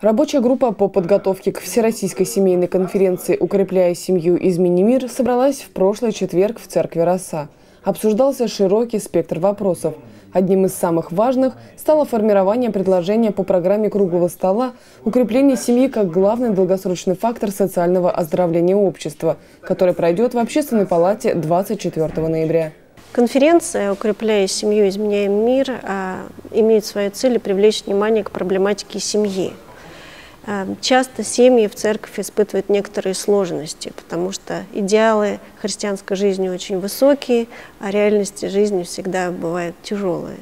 Рабочая группа по подготовке к Всероссийской семейной конференции «Укрепляя семью. Измени мир» собралась в прошлый четверг в церкви Роса. Обсуждался широкий спектр вопросов. Одним из самых важных стало формирование предложения по программе круглого стола «Укрепление семьи как главный долгосрочный фактор социального оздоровления общества», который пройдет в Общественной палате 24 ноября. Конференция «Укрепляя семью, изменяем мир» а, имеет своей целью привлечь внимание к проблематике семьи. Эм, часто семьи в церковь испытывают некоторые сложности, потому что идеалы христианской жизни очень высокие, а реальности жизни всегда бывают тяжелые.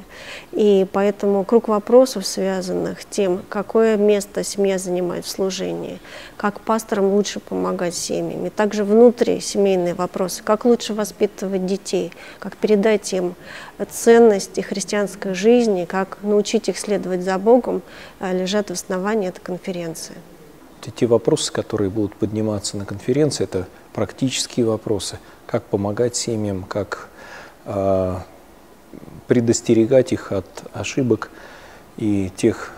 И поэтому круг вопросов, связанных с тем, какое место семья занимает в служении, как пасторам лучше помогать семьям, и также внутри семейные вопросы, как лучше воспитывать детей, как передать им ценности христианской жизни, как научить их следовать за Богом, э, лежат в основании этой конференции конференции? Те вопросы, которые будут подниматься на конференции, это практические вопросы. Как помогать семьям, как э, предостерегать их от ошибок и тех,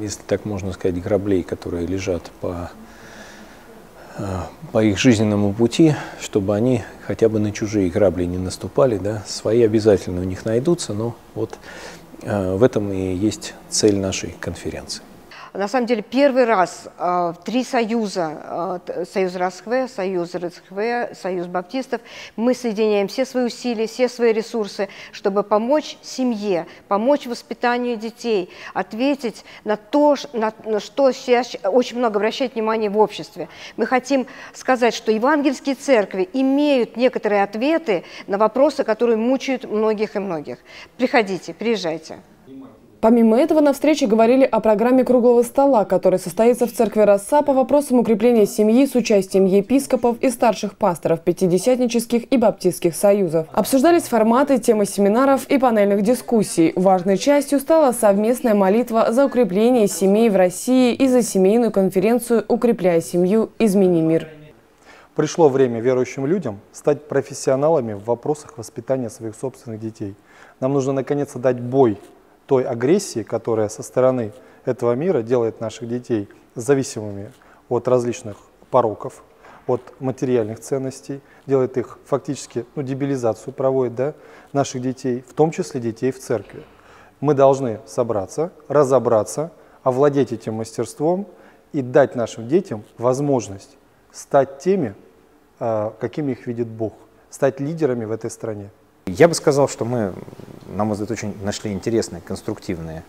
если так можно сказать, граблей, которые лежат по, э, по их жизненному пути, чтобы они хотя бы на чужие грабли не наступали. Да? Свои обязательно у них найдутся, но вот э, в этом и есть цель нашей конференции. На самом деле первый раз э, три союза, э, Союз РАСХВ, Союз РЦХВ, Союз Баптистов, мы соединяем все свои усилия, все свои ресурсы, чтобы помочь семье, помочь воспитанию детей, ответить на то, на, на что сейчас очень много обращает внимание в обществе. Мы хотим сказать, что евангельские церкви имеют некоторые ответы на вопросы, которые мучают многих и многих. Приходите, приезжайте. Помимо этого, на встрече говорили о программе круглого стола, которая состоится в церкви Росса по вопросам укрепления семьи с участием епископов и старших пасторов пятидесятнических и баптистских союзов. Обсуждались форматы, темы семинаров и панельных дискуссий. Важной частью стала совместная молитва за укрепление семей в России и за семейную конференцию «Укрепляя семью. Измени мир». Пришло время верующим людям стать профессионалами в вопросах воспитания своих собственных детей. Нам нужно наконец-то дать бой той агрессии, которая со стороны этого мира делает наших детей зависимыми от различных пороков, от материальных ценностей, делает их фактически, ну, дебилизацию проводит, да, наших детей, в том числе детей в церкви. Мы должны собраться, разобраться, овладеть этим мастерством и дать нашим детям возможность стать теми, а, какими их видит Бог, стать лидерами в этой стране. Я бы сказал, что мы, на мой взгляд, очень нашли интересные, конструктивные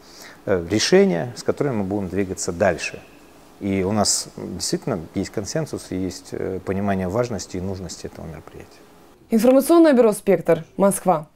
э, решения, с которыми мы будем двигаться дальше. И у нас действительно есть консенсус есть э, понимание важности и нужности этого мероприятия. Информационное бюро «Спектр», Москва.